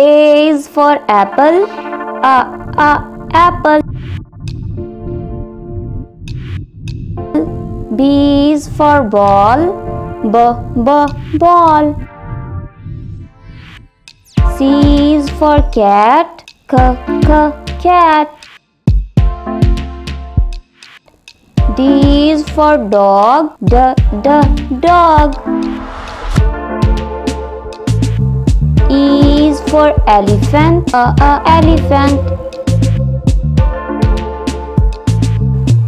A is for apple. A, a, apple. B is for ball. B, b, ball. C is for cat. C, c, cat. D is for dog. D, d, dog. E is for elephant. A, a, elephant.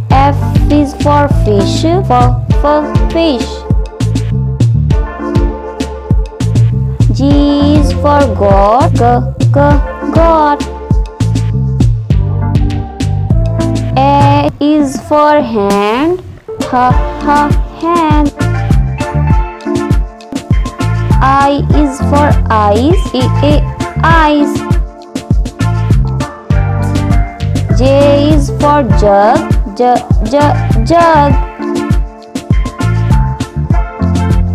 F is for fish. For, for fish. G is for God. G, g, God. A is for hand. H, h, hand. I is for eyes. A, a, eyes. J is for jug. J, j, jug.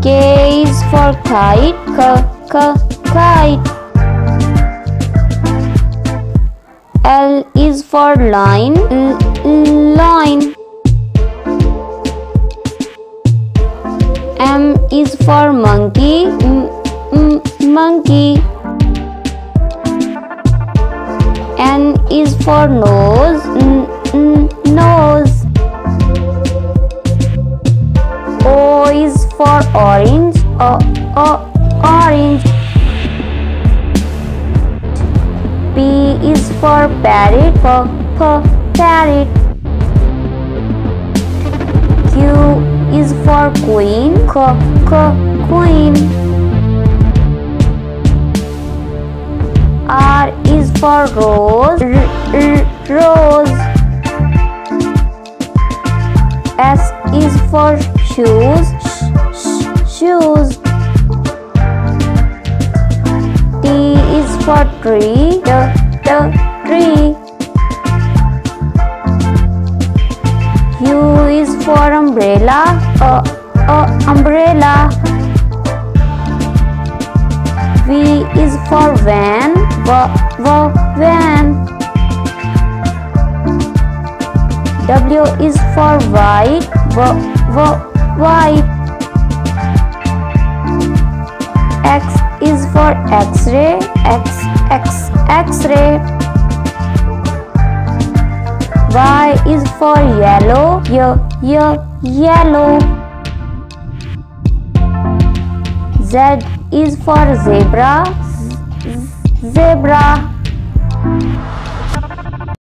K is for kite. K, k, kite. L is for line. L, line. M is for monkey. Monkey. N is for nose. N, n, nose. O is for orange. O, o, orange. P is for parrot. P, p, parrot. Q is for queen. Q, q, queen. For rose. R, rose. S is for shoes. Sh, sh, shoes. T is for tree. T, t, tree. U is for umbrella. A, a, umbrella. V is for van. V, v, van. W is for white. V, v, white. X is for X-ray. X, X, X-ray. Y is for yellow. Y, y, yellow. Z is for zebra. Z zebra.